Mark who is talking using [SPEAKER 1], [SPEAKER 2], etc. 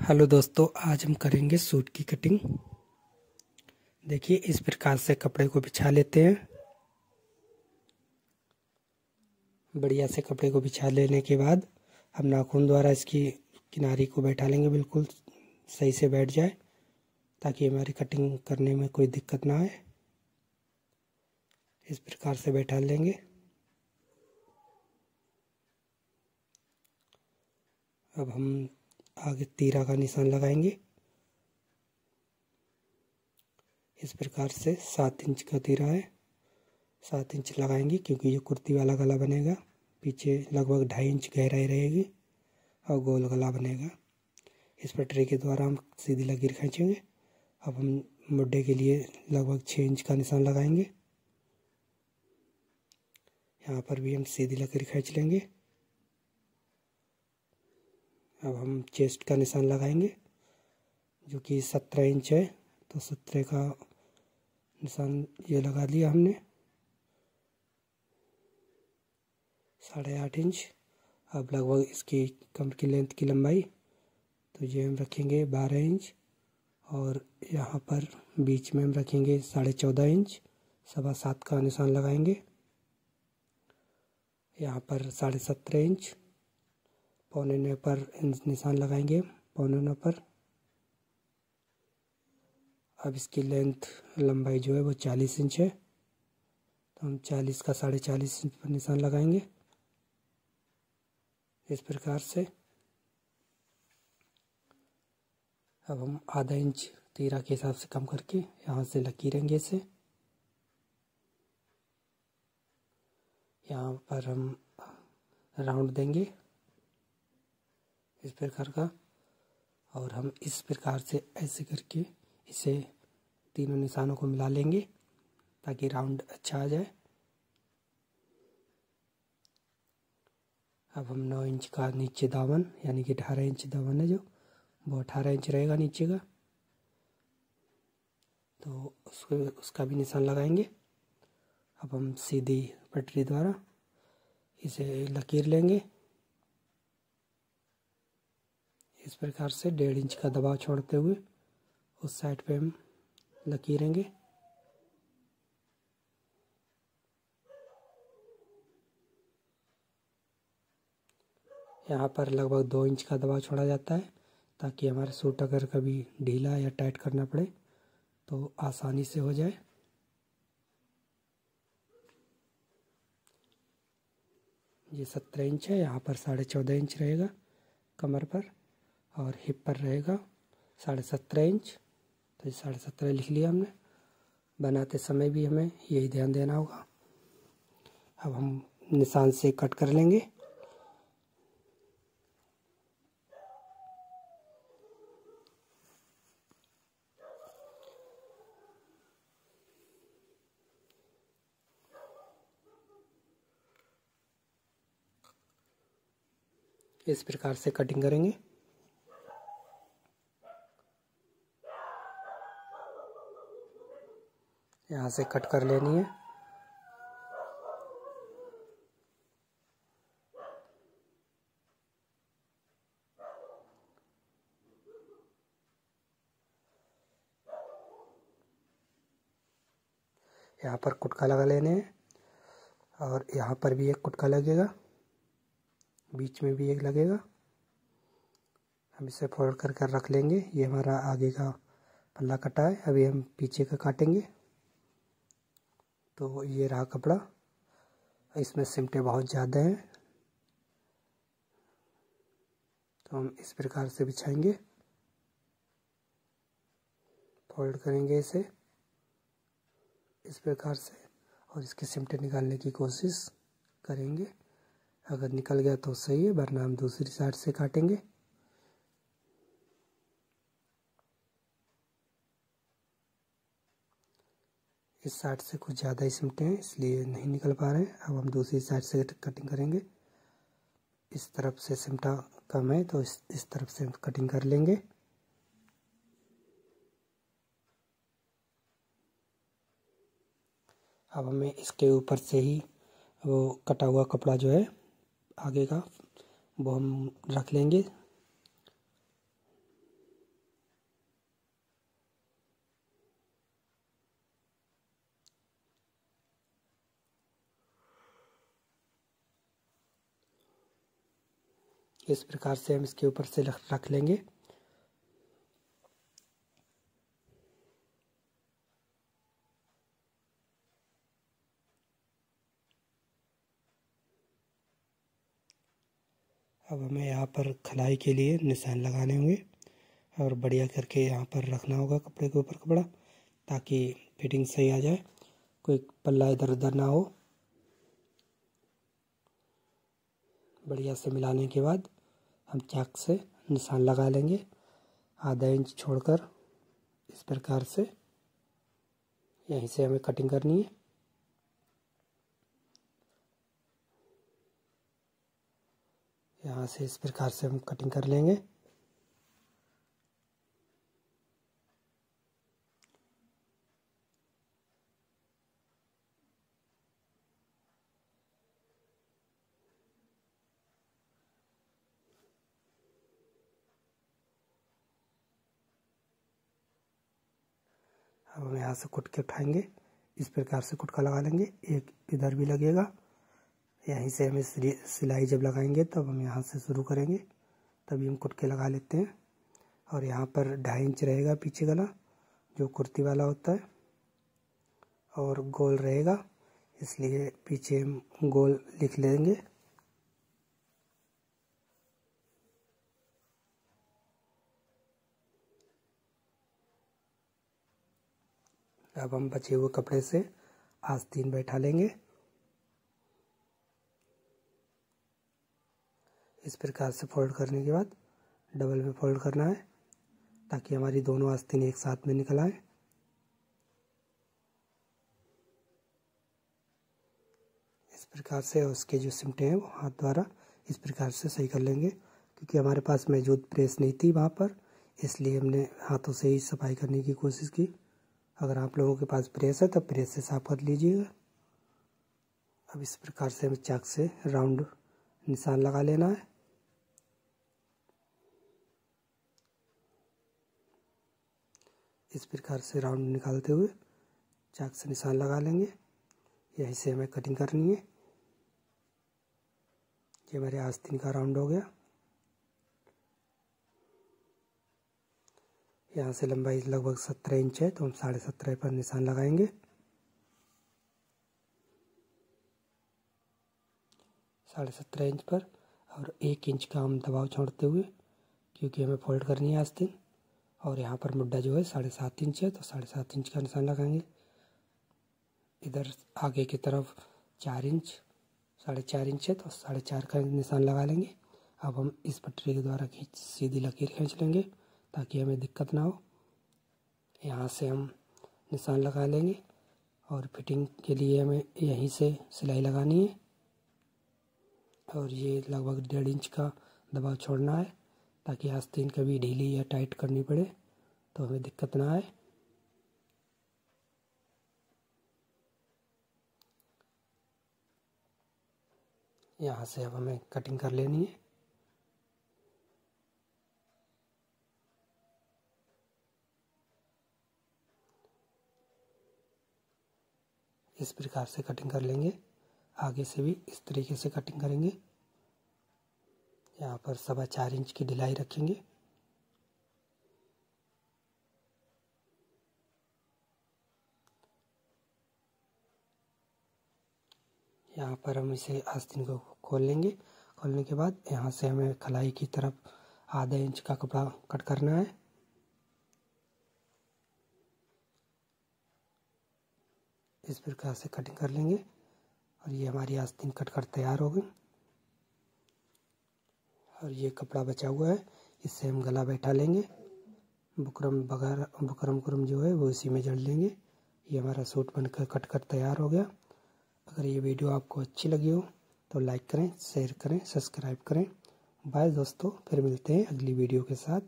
[SPEAKER 1] Hello दोस्तों, आज हम करेंगे सूट की कटिंग। देखिए, इस प्रकार से कपड़े को बिछा लेते हैं। बढ़िया से कपड़े को बिछा लेने के बाद हम नाखून द्वारा इसकी किनारी को बैठा लेंगे, बिल्कुल सही से बैठ जाए, ताकि हमारी कटिंग करने में कोई दिक्कत ना आए। इस प्रकार से बैठा लेंगे। अब हम आगे तीरा का निशान लगाएँगे। इस प्रकार से सात इंच का तीरा है। सात इंच लगाएँगे क्योंकि ये कुर्ती वाला गला बनेगा। पीछे लगभग ढाई इंच गहराई रहेगी और गोल गला बनेगा। इस पटरी के द्वारा हम सीधी लकीर खींचेंगे। अब हम मुड्ढे के लिए लगभग छः इंच का निशान लगाएँगे। यहाँ पर भी हम सीधी लकीर खींच लेंगे। अब हम चेस्ट का निशान लगाएँगे, जो कि सत्रह इंच है तो सत्रह का निशान ये लगा लिया हमने। साढ़े आठ इंच अब लगभग इसकी कमर की लेंथ की लंबाई तो ये हम रखेंगे बारह इंच और यहाँ पर बीच में हम रखेंगे साढ़े चौदह इंच सवा सात का निशान लगाएँगे। यहाँ पर साढ़े सत्रह इंच पौने नौ पर निशान लगाएँगे, पौने नौ पर। अब इसकी लेंथ, लंबाई जो है वो चालीस इंच है। तो हम चालीस का साढ़े चालीस इंच पर निशान लगाएँगे। इस प्रकार से। अब हम आधा इंच तीरा के हिसाब से कम करके यहाँ से लकीरेंगे इसे। यहाँ पर हम राउंड देंगे। इस प्रकार का। और हम इस प्रकार से ऐसे करके इसे तीनों निशानों को मिला लेंगे ताकि राउंड अच्छा आ जाए। अब हम नौ इंच का नीचे दावन यानी कि अठारह इंच दावन है जो, वो अठारह इंच रहेगा नीचे का। तो उसको, उसका भी निशान लगाएँगे। अब हम सीधी पटरी द्वारा इसे लकीर लेंगे। इस प्रकार से डेढ़ इंच का दबाव छोड़ते हुए उस साइड पे हम लकीरेंगे। यहाँ पर लगभग दो इंच का दबाव छोड़ा जाता है ताकि हमारे सूट अगर कभी ढीला या टाइट करना पड़े तो आसानी से हो जाए। ये सत्रह इंच है, यहाँ पर साढ़े चौदह इंच रहेगा कमर पर। और हिप पर रहेगा, साढ़े सत्रह इंच। तो ये साढ़े सत्रह लिख लिया हमने। बनाते समय भी हमें यही ध्यान देना होगा। अब हम निशान से कट कर लेंगे। इस प्रकार से कटिंग करेंगे। यहाँ से कट कर लेनी है। यहाँ पर कुटका लगा लेने हैं और यहाँ पर भी एक कुटका लगेगा, बीच में भी एक लगेगा। हम इसे फोल्ड कर कर रख लेंगे। ये हमारा आगे का पल्ला कटा है, अभी हम पीछे का काटेंगे। तो ये रहा कपड़ा। इसमें सिमटे बहुत ज़्यादा हैं। तो हम इस प्रकार से बिछाएँगे। फोल्ड करेंगे इसे। इस प्रकार से और इसके सिमटे निकालने की कोशिश करेंगे। अगर निकल गया तो सही है, वरना हम दूसरी साइड से काटेंगे। इस साइड से कुछ ज़्यादा ही सिमटे हैं, इसलिए नहीं निकल पा रहे हैं। अब हम दूसरी साइड से कटिंग करेंगे। इस तरफ़ से सिमटा कम है तो इस इस तरफ़ से कटिंग कर लेंगे। अब हमें इसके ऊपर से ही वो कटा हुआ कपड़ा जो है, आगे का, वो हम रख लेंगे। इस प्रकार से हम इसके ऊपर से रख लेंगे। अब हमें यहाँ पर खलाई के लिए निशान लगाने होंगे और बढ़िया करके यहाँ पर रखना होगा कपड़े के ऊपर कपड़ा, ताकि फिटिंग सही आ जाए, कोई पल्ला इधर उधर ना हो। बढ़िया से मिलाने के बाद हम चाक से निशान लगा लेंगे। आधा इंच छोड़कर इस प्रकार से यहीं से हमें कटिंग करनी है। यहाँ से इस प्रकार से हम कटिंग कर लेंगे। अब हम यहाँ से कुट के उठाएँगे। इस प्रकार से कुटका लगा लेंगे। एक इधर भी लगेगा। यहीं से हमें सिलाई जब लगाएँगे, तब हम यहाँ से शुरू करेंगे। तभी हम कुटके लगा लेते हैं। और यहाँ पर ढाई इंच रहेगा पीछे गला जो कुर्ती वाला होता है। और गोल रहेगा, इसलिए पीछे हम गोल लिख लेंगे। अब हम बचे हुए कपड़े से आस्तीन बैठा लेंगे। इस प्रकार से फोल्ड करने के बाद डबल में फोल्ड करना है, ताकि हमारी दोनों आस्तीन एक साथ में निकल आए। इस प्रकार से उसके जो सिमटे हैं वो हाथ द्वारा इस प्रकार से सही कर लेंगे, क्योंकि हमारे पास मौजूद प्रेस नहीं थी वहाँ पर, इसलिए हमने हाथों से ही सफ़ाई करने की कोशिश की। अगर आप लोगों के पास प्रेस है तो प्रेस से साफ़ कर लीजिएगा। अब इस प्रकार से हमें चाक से राउंड निशान लगा लेना है। इस प्रकार से राउंड निकालते हुए चाक से निशान लगा लेंगे। यहीं से हमें कटिंग करनी है। ये हमारे आस्तीन का राउंड हो गया। यहाँ से लंबाई लगभग सत्रह इंच है तो हम साढ़े सत्रह पर निशान लगाएँगे। साढ़े सत्रह इंच पर और एक इंच का हम दबाव छोड़ते हुए, क्योंकि हमें फोल्ड करनी है आस्तीन और यहाँ पर मुड्डा जो है साढ़े सात इंच है तो साढ़े सात इंच का निशान लगाएँगे। इधर आगे की तरफ़ चार इंच, साढ़े चार इंच है तो साढ़े चार का निशान लगा लेंगे। अब हम इस पटरी के द्वारा खींच, सीधी लकीर खींच लेंगे। ताकि हमें दिक्कत ना हो। यहाँ से हम निशान लगा लेंगे और फिटिंग के लिए हमें यहीं से सिलाई लगानी है। और ये लगभग डेढ़ इंच का दबाव छोड़ना है ताकि आस्तीन कभी ढीली या टाइट करनी पड़े तो हमें दिक्कत ना आए। यहाँ से अब हमें कटिंग कर लेनी है। इस प्रकार से कटिंग कर लेंगे। आगे से भी इस तरीके से कटिंग करेंगे। यहाँ पर सवा चार इंच की ढिलाई रखेंगे। यहाँ पर हम इसे आस्तीन को खोल लेंगे। खोलने के बाद यहाँ से हमें खलाई की तरफ़ आधा इंच का कपड़ा कट करना है। इस प्रकार से कटिंग कर लेंगे और ये हमारी आस्तीन कट कर तैयार हो गई। और ये कपड़ा बचा हुआ है, इससे हम गला बैठा लेंगे। बुकरम वगैरह बुकरम कुरम जो है वो इसी में जड़ लेंगे। ये हमारा सूट बनकर कट कर तैयार हो गया। अगर ये वीडियो आपको अच्छी लगी हो तो लाइक करें, शेयर करें, सब्सक्राइब करें। बाय दोस्तों, फिर मिलते हैं अगली वीडियो के साथ।